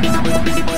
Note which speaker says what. Speaker 1: Thank you.